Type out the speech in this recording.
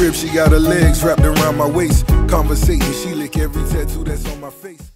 crib, she got her legs wrapped around my waist. Conversating, she lick every tattoo that's on my face.